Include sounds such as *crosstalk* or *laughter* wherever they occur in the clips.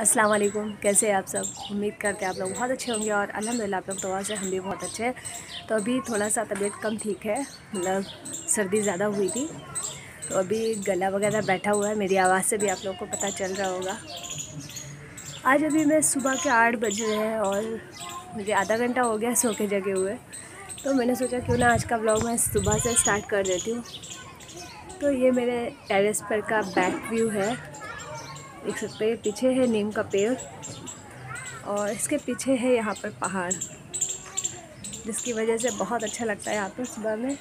अस्सलाम वालेकुम कैसे हैं आप सब? उम्मीद करते हैं आप लोग बहुत अच्छे होंगे और अलहमदिल्ला आप लोग दुआ से हम भी बहुत अच्छे हैं। तो अभी थोड़ा सा तबीयत कम ठीक है मतलब सर्दी ज़्यादा हुई थी। तो अभी गला वगैरह बैठा हुआ है, मेरी आवाज़ से भी आप लोग को पता चल रहा होगा। आज अभी मैं सुबह के आठ बज रहे हैं और मुझे आधा घंटा हो गया सो के जगे हुए। तो मैंने सोचा क्यों ना आज का ब्लॉग मैं सुबह से स्टार्ट कर देती हूँ। तो ये मेरे टेरेस पर का बैक व्यू है। देख सकते हैं, पीछे है नीम का पेड़ और इसके पीछे है यहाँ पर पहाड़, जिसकी वजह से बहुत अच्छा लगता है यहाँ पर सुबह में।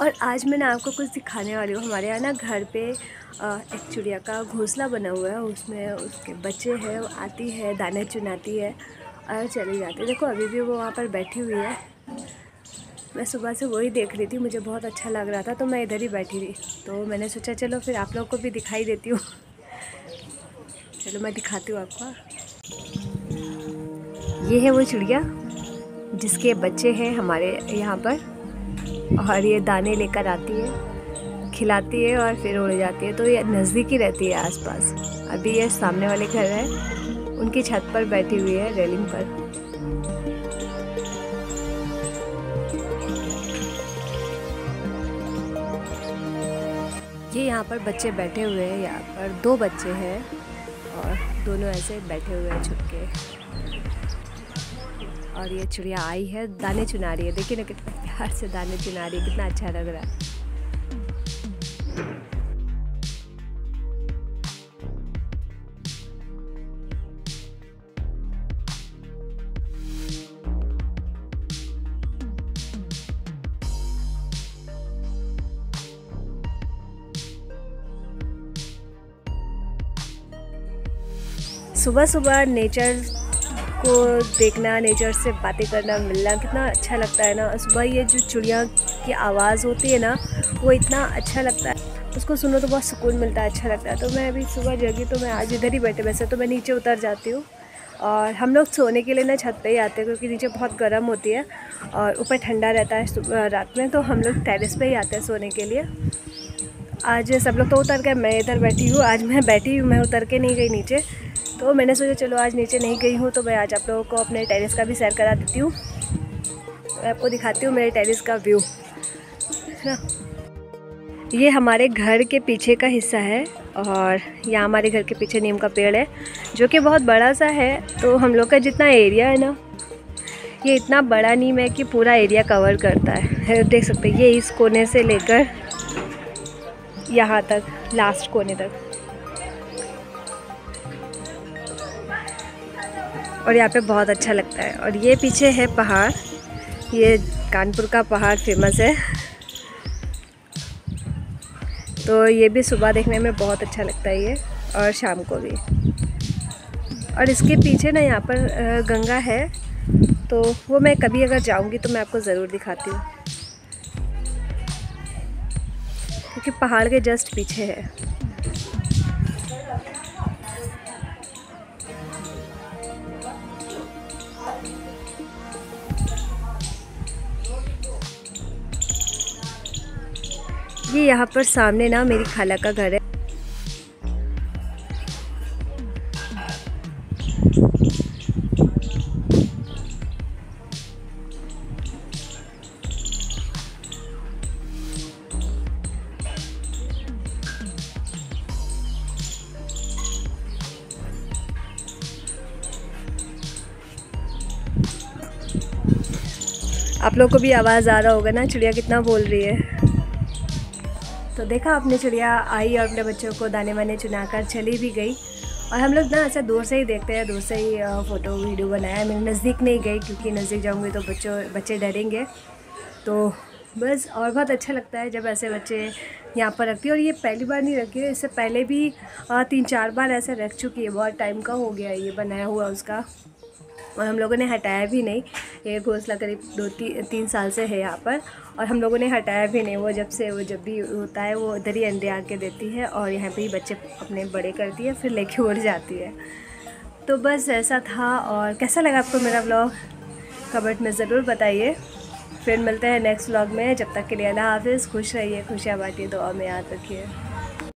और आज मैं ना आपको कुछ दिखाने वाली हूँ, हमारे यहाँ ना घर पे एक चिड़िया का घोंसला बना हुआ है, उसमें उसके बच्चे हैं, वो आती है, दाने चुनाती है और चली जाती है। देखो अभी भी वो वहाँ पर बैठी हुई है। मैं सुबह से वही देख रही थी, मुझे बहुत अच्छा लग रहा था तो मैं इधर ही बैठी थी तो मैंने सोचा, चलो फिर आप लोग को भी दिखाई देती हूँ। चलो मैं दिखाती हूँ आपको। ये है वो चिड़िया, जिसके बच्चे हैं हमारे यहाँ पर, और ये दाने लेकर आती है, खिलाती है और फिर उड़ जाती है। तो ये नज़दीक रहती है आसपास। अभी ये सामने वाले घर है, उनकी छत पर बैठी हुई है, रेलिंग पर। ये यहाँ पर बच्चे बैठे हुए हैं, यहाँ पर दो बच्चे हैं और दोनों ऐसे बैठे हुए हैं छुपके और ये चिड़िया आई है दाने चुना रही है। देखिए ना कितना प्यार से दाने चुना रही है, कितना अच्छा लग रहा है। सुबह सुबह नेचर को देखना, नेचर से बातें करना, मिलना कितना अच्छा लगता है ना। सुबह ये जो चिड़िया की आवाज़ होती है ना, वो इतना अच्छा लगता है। उसको सुनो तो बहुत सुकून मिलता है अच्छा लगता है। तो मैं अभी सुबह जगी तो मैं आज इधर ही बैठे, वैसे तो मैं नीचे उतर जाती हूँ। और हम लोग सोने के लिए ना छत पे ही आते हैं, क्योंकि नीचे बहुत गर्म होती है और ऊपर ठंडा रहता है रात में तो हम लोग टेरिस पे ही आते हैं सोने के लिए। आज सब लोग तो उतर गए, मैं इधर बैठी हूँ, आज मैं बैठी हूँ, मैं उतर के नहीं गई नीचे। तो मैंने सोचा, चलो आज नीचे नहीं गई हूँ तो मैं आज आप लोगों को अपने टेरिस का भी सैर करा देती हूँ। मैं आपको दिखाती हूँ मेरे टेरिस का व्यू है ये हमारे घर के पीछे का हिस्सा है, और यहाँ हमारे घर के पीछे नीम का पेड़ है, जो कि बहुत बड़ा सा है। तो हम लोग का जितना एरिया है ना, ये इतना बड़ा नीम है कि पूरा एरिया कवर करता है। *laughs* देख सकते हैं, ये इस कोने से लेकर यहाँ तक लास्ट कोने तक। और यहाँ पे बहुत अच्छा लगता है। और ये पीछे है पहाड़। ये कानपुर का पहाड़ फ़ेमस है। तो ये भी सुबह देखने में बहुत अच्छा लगता है ये, और शाम को भी। और इसके पीछे ना यहाँ पर गंगा है। तो वो मैं कभी अगर जाऊँगी तो मैं आपको ज़रूर दिखाती हूँ। क्योंकि पहाड़ के जस्ट पीछे है। ये यहाँ पर सामने ना मेरी खाला का घर है। आप लोग को भी आवाज़ आ रहा होगा ना, चिड़िया कितना बोल रही है। तो देखा अपनी चिड़िया आई और अपने बच्चों को दाने वाने चुना कर चली भी गई। और हम लोग ना ऐसा दूर से ही देखते हैं, दूर से ही फ़ोटो, वीडियो बनाया मैं नज़दीक नहीं गई क्योंकि नज़दीक जाऊँगी तो बच्चों, बच्चे डरेंगे। तो बस और बहुत अच्छा लगता है जब ऐसे बच्चे यहाँ पर रखती है। और ये पहली बार नहीं रखी है, इससे पहले भी तीन चार बार ऐसे रख चुकी है। बहुत टाइम का हो गया ये बनाया हुआ उसका। और हम लोगों ने हटाया भी नहीं। ये घोंसला करीब दो ती, तीन साल से है यहाँ पर और हम लोगों ने हटाया भी नहीं। वो जब से वो जब भी होता है वो इधर ही अंडे आके देती है और यहाँ पे ही बच्चे अपने बड़े करती है फिर लेके उड़ जाती है। तो बस ऐसा था और कैसा लगा आपको मेरा ब्लॉग कमेंट में ज़रूर बताइए। फिर मिलते हैं नेक्स्ट व्लॉग में। जब तक के लिए अल्लाह हाफिज़। खुश रहिए खुशियाँ बांटिए दुआ में याद रखिए।